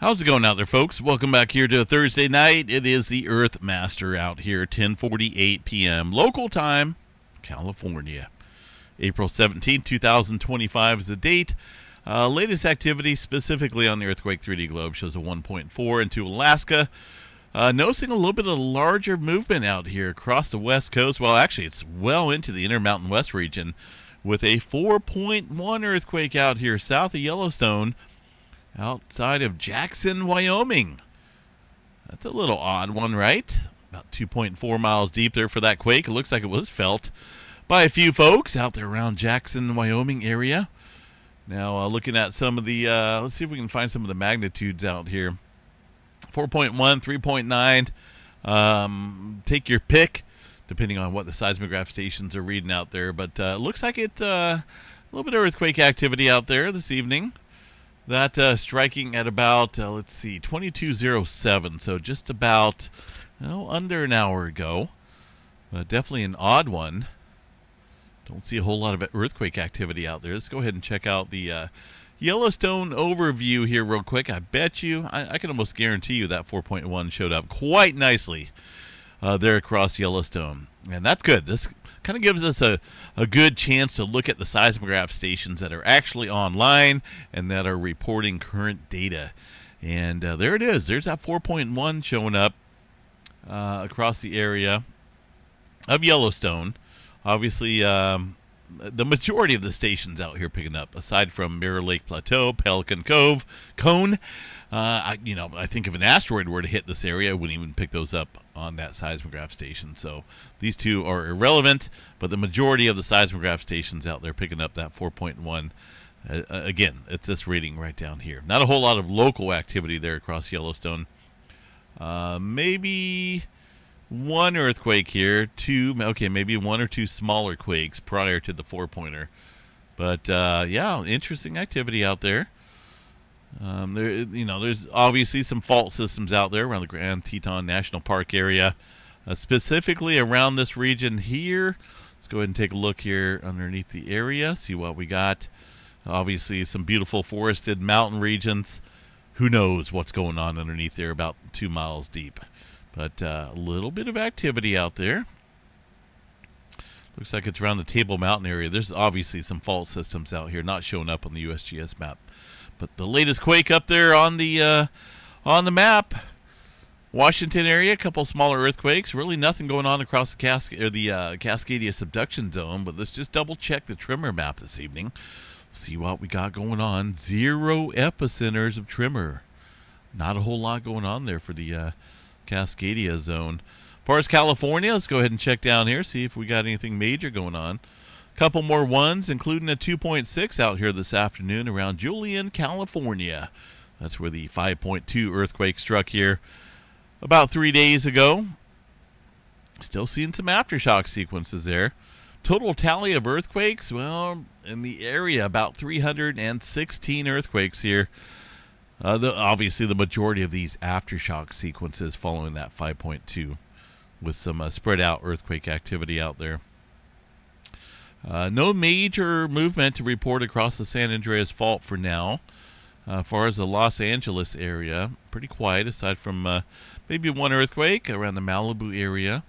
How's it going out there, folks? Welcome back here to Thursday night. It is the Earth Master out here, 10:48 p.m. local time, California. April 17, 2025 is the date. Uh, latest activity, specifically on the Earthquake 3D globe, shows a 1.4 into Alaska. Uh, noticing a little bit of larger movement out here across the west coast. Well, actually, it's well into the Intermountain West region with a 4.1 earthquake out here south of Yellowstone outside of Jackson, Wyoming. That's a little odd one, right? About 2.4 miles deep there for that quake. It looks like it was felt by a few folks out there around Jackson, Wyoming area. Now, uh, looking at some of the, uh, let's see if we can find some of the magnitudes out here 4.1, 3.9. Um, take your pick, depending on what the seismograph stations are reading out there. But uh, looks like it, uh, a little bit of earthquake activity out there this evening. That uh, striking at about, uh, let's see, 2207. So just about, oh, under an hour ago. But definitely an odd one. Don't see a whole lot of earthquake activity out there. Let's go ahead and check out the uh, Yellowstone overview here, real quick. I bet you, I, I can almost guarantee you that 4.1 showed up quite nicely uh, there across Yellowstone. And that's good. This kind of gives us a, a good chance to look at the seismograph stations that are actually online and that are reporting current data. And uh, there it is. There's that 4.1 showing up uh, across the area of Yellowstone. Obviously, um, the majority of the stations out here picking up, aside from Mirror Lake Plateau, Pelican Cove, Cone. Uh, I, you know, I think if an asteroid were to hit this area, I wouldn't even pick those up on that seismograph station. So these two are irrelevant, but the majority of the seismograph stations out there picking up that 4.1. Uh, uh, again, it's this reading right down here. Not a whole lot of local activity there across Yellowstone. Uh, maybe one earthquake here, two, okay, maybe one or two smaller quakes prior to the four pointer. But uh, yeah, interesting activity out there. Um, there, you know, there's obviously some fault systems out there around the Grand Teton National Park area, uh, specifically around this region here. Let's go ahead and take a look here underneath the area, see what we got. Obviously, some beautiful forested mountain regions. Who knows what's going on underneath there, about two miles deep. But uh, a little bit of activity out there. Looks like it's around the Table Mountain area. There's obviously some fault systems out here, not showing up on the USGS map. But the latest quake up there on the uh, on the map, Washington area, a couple smaller earthquakes. Really nothing going on across the Cas- or the uh, Cascadia subduction zone. But let's just double check the tremor map this evening. See what we got going on. Zero epicenters of tremor. Not a whole lot going on there for the uh, Cascadia zone. As far as California, let's go ahead and check down here, see if we got anything major going on. A Couple more ones, including a 2.6 out here this afternoon around Julian, California. That's where the 5.2 earthquake struck here about three days ago. Still seeing some aftershock sequences there. Total tally of earthquakes, well, in the area, about 316 earthquakes here. Uh, the, obviously, the majority of these aftershock sequences following that 5.2 with some uh, spread out earthquake activity out there. Uh, no major movement to report across the San Andreas Fault for now. Uh, as far as the Los Angeles area, pretty quiet aside from uh, maybe one earthquake around the Malibu area.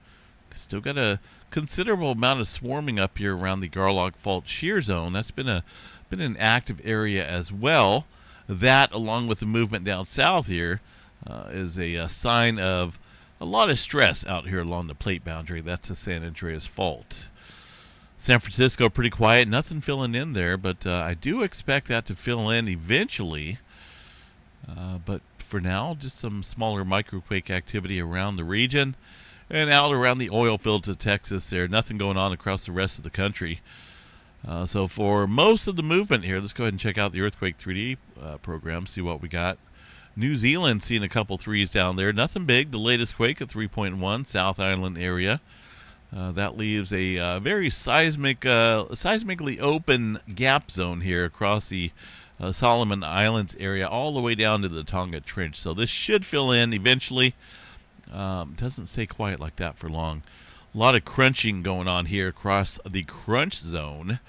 Still got a considerable amount of swarming up here around the Garlock Fault shear zone. That's been a been an active area as well. That, along with the movement down south here, uh, is a, a sign of a lot of stress out here along the plate boundary. That's the San Andreas Fault. San Francisco pretty quiet, nothing filling in there, but uh, I do expect that to fill in eventually. Uh, but for now, just some smaller microquake activity around the region and out around the oil fields of Texas. There, nothing going on across the rest of the country. Uh, so for most of the movement here, let's go ahead and check out the Earthquake 3D uh, program, see what we got. New Zealand seeing a couple threes down there. Nothing big. The latest quake at 3.1, South Island area. Uh, that leaves a uh, very seismic, uh, seismically open gap zone here across the uh, Solomon Islands area, all the way down to the Tonga Trench. So this should fill in eventually. Um, doesn't stay quiet like that for long. A lot of crunching going on here across the crunch zone.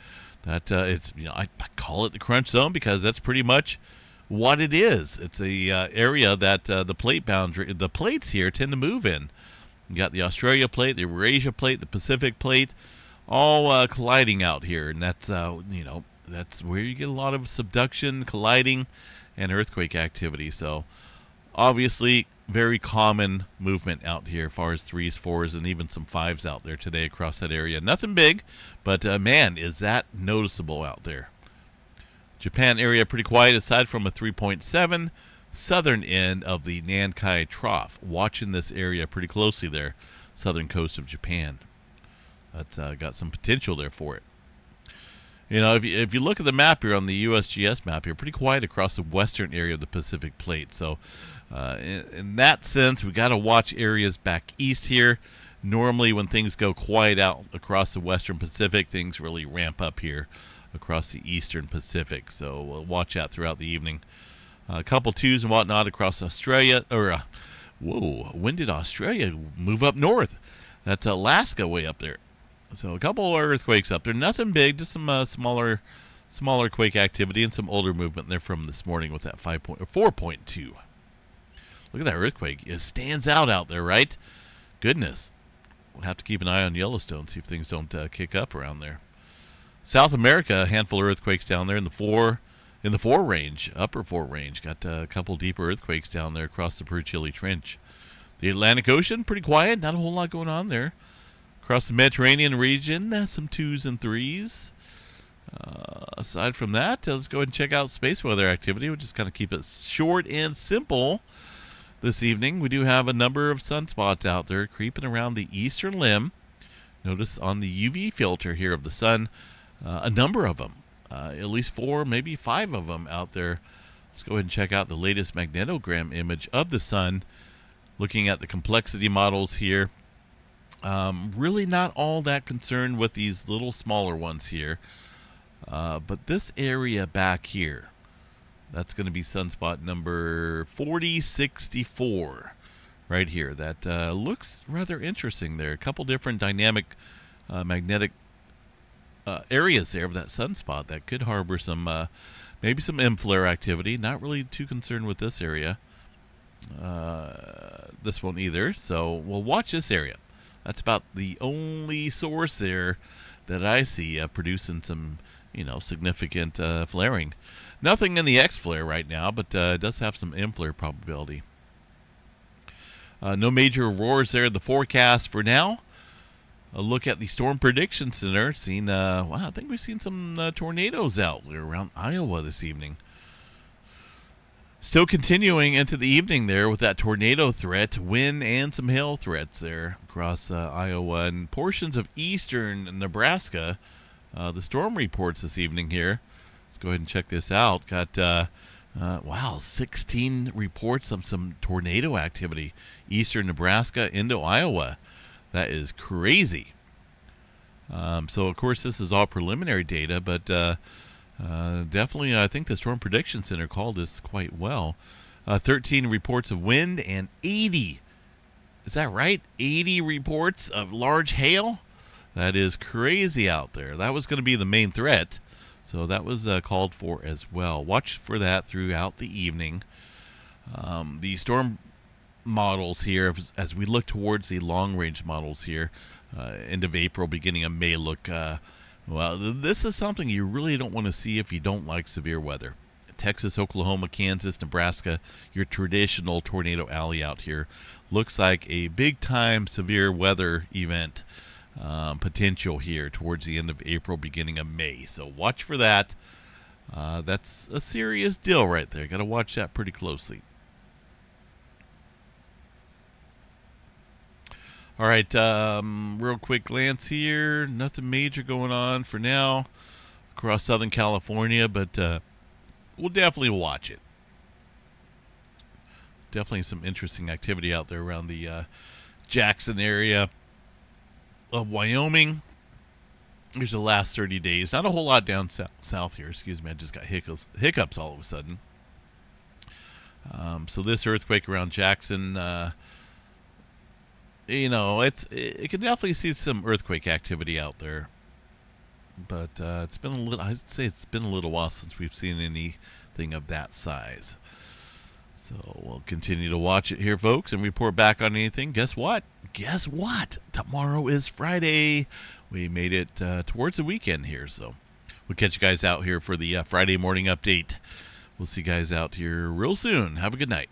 That uh, it's you know I, I call it the crunch zone because that's pretty much what it is. It's a uh, area that uh, the plate boundary, the plates here tend to move in. You got the Australia plate, the Eurasia plate, the Pacific plate, all uh, colliding out here, and that's uh, you know that's where you get a lot of subduction, colliding, and earthquake activity. So obviously, very common movement out here, as far as threes, fours, and even some fives out there today across that area. Nothing big, but uh, man, is that noticeable out there. Japan area pretty quiet aside from a 3.7 southern end of the Nankai Trough. Watching this area pretty closely there, southern coast of Japan. That's uh, got some potential there for it. You know, if you, if you look at the map here on the USGS map here, pretty quiet across the western area of the Pacific Plate. So, uh, in, in, that sense, we got to watch areas back east here. Normally, when things go quiet out across the Western Pacific, things really ramp up here across the Eastern Pacific. So we'll watch out throughout the evening. Uh, a couple twos and whatnot across Australia. Or, uh, whoa, when did Australia move up north? That's Alaska way up there. So a couple earthquakes up there. Nothing big, just some uh, smaller, smaller quake activity and some older movement there from this morning with that 5.4.2. Look at that earthquake. It stands out out there, right? Goodness. We'll have to keep an eye on Yellowstone, see if things don't uh, kick up around there. South America, a handful of earthquakes down there in the four in the four range, upper four range. Got uh, a couple deeper earthquakes down there across the Peru Chile Trench. The Atlantic Ocean, pretty quiet, not a whole lot going on there. Across the Mediterranean region, uh, some twos and threes. Uh, aside from that, uh, let's go ahead and check out space weather activity. We'll just kind of keep it short and simple this evening. We do have a number of sunspots out there creeping around the eastern limb. Notice on the UV filter here of the sun, uh, a number of them, uh, at least four, maybe five of them out there. Let's go ahead and check out the latest magnetogram image of the sun. Looking at the complexity models here. Um, really not all that concerned with these little smaller ones here. Uh, but this area back here, that's going to be sunspot number 4064 right here. That uh, looks rather interesting there. A couple different dynamic uh, magnetic uh, areas there of that sunspot that could harbor some, uh, maybe some M flare activity. Not really too concerned with this area. Uh, this one either. So we'll watch this area. That's about the only source there that I see uh, producing some, you know, significant flaring. Nothing in the X flare right now, but uh, it does have some M flare probability. no major roars there in the forecast for now a look at the Storm Prediction Center. Seen, uh, wow, I think we've seen some uh, tornadoes out there around Iowa this evening. Still continuing into the evening there with that tornado threat, wind and some hail threats there across uh, Iowa and portions of eastern Nebraska. Uh, the storm reports this evening here. Let's go ahead and check this out. Got uh, uh, wow, 16 reports of some tornado activity eastern Nebraska into Iowa. That is crazy. Um, so, of course, this is all preliminary data, but uh, uh, definitely, I think the Storm Prediction Center called this quite well. Uh, 13 reports of wind and 80. Is that right? 80 reports of large hail? That is crazy out there. That was going to be the main threat. So that was uh, called for as well. Watch for that throughout the evening. Um, the storm models here as we look towards the long range models here uh, end of april beginning of may look uh, well this is something you really don't want to see if you don't like severe weather texas oklahoma kansas nebraska your traditional tornado alley out here looks like a big time severe weather event um, potential here towards the end of april beginning of may. So watch for that. Uh, that's a serious deal right there. Got to watch that pretty closely. All right, um, real quick glance here. Nothing major going on for now across Southern California, but uh, we'll definitely watch it. Definitely some interesting activity out there around the uh, Jackson area of Wyoming. Here's the last 30 days. Not a whole lot down south, here. Excuse me. I just got hiccups, hiccups all of a sudden. Um, so this earthquake around Jackson. Uh, you know, it's it, can definitely see some earthquake activity out there. But uh, it's been a little. I'd say it's been a little while since we've seen anything of that size. So we'll continue to watch it here, folks, and report back on anything. Guess what? Guess what? Tomorrow is Friday. We made it uh, towards the weekend here, so we'll catch you guys out here for the uh, Friday morning update. We'll see you guys out here real soon. Have a good night.